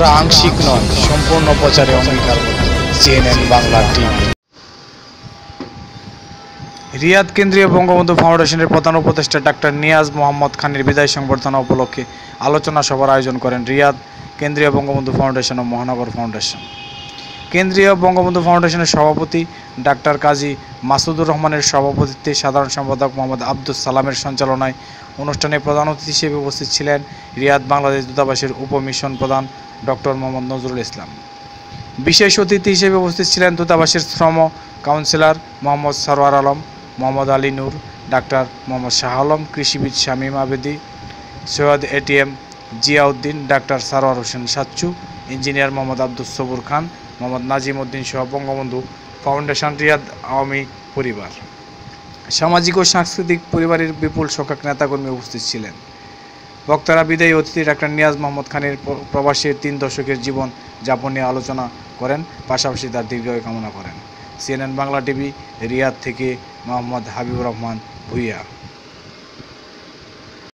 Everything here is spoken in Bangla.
আমরা আংশিক নয়, সম্পূর্ণ প্রচারে অঙ্গীকার সিএনএন বাংলা টিভি। রিয়াদ কেন্দ্রীয় বঙ্গবন্ধু ফাউন্ডেশনের প্রধান উপদেষ্টা ডাক্তার নিয়াজ মোহাম্মদ খানের বিদায় সংবর্ধনা উপলক্ষে আলোচনা সভার আয়োজন করেন রিয়াদ কেন্দ্রীয় বঙ্গবন্ধু ফাউন্ডেশন ও মহানগর ফাউন্ডেশন। কেন্দ্রীয় বঙ্গবন্ধু ফাউন্ডেশনের সভাপতি ডাক্তার কাজী মাসুদুর রহমানের সভাপতিত্বে সাধারণ সম্পাদক মোহাম্মদ আব্দুস সালামের সঞ্চালনায় অনুষ্ঠানে প্রধান অতিথি হিসেবে উপস্থিত ছিলেন রিয়াদ বাংলাদেশ দূতাবাসের উপমিশন প্রধান ডক্টর মোহাম্মদ নজরুল ইসলাম। বিশেষ অতিথি হিসেবে উপস্থিত ছিলেন দূতাবাসের শ্রম কাউন্সিলর মোহাম্মদ সরওয়ার আলম, মোহাম্মদ আলী নূর, ডাক্তার মোহাম্মদ শাহ আলম, কৃষিবিদ Shamim Abedi, Syed ATM Ziauddin, doctor Sarwar Hossain Sachchu, engineer Mohammad Abdus Sabur Khan, Mohammad Nazim Uddin সহ বঙ্গবন্ধু ফাউন্ডেশন রিয়াদ আওয়ামী পরিবার। সামাজিক ও সাংস্কৃতিক পরিবারের বিপুল সংখ্যক নেতাকর্মী উপস্থিত ছিলেন। বক্তারা বিদায়ী অতিথি ডাক্তার নিয়াজ মোহাম্মদ খানের প্রবাসীর তিন দশকের জীবন যাপন নিয়ে আলোচনা করেন, পাশাপাশি তার দীর্ঘায়ু কামনা করেন। সিএনএন বাংলা টিভি, রিয়াদ থেকে মোহাম্মদ হাবিবুর রহমান ভুইয়া।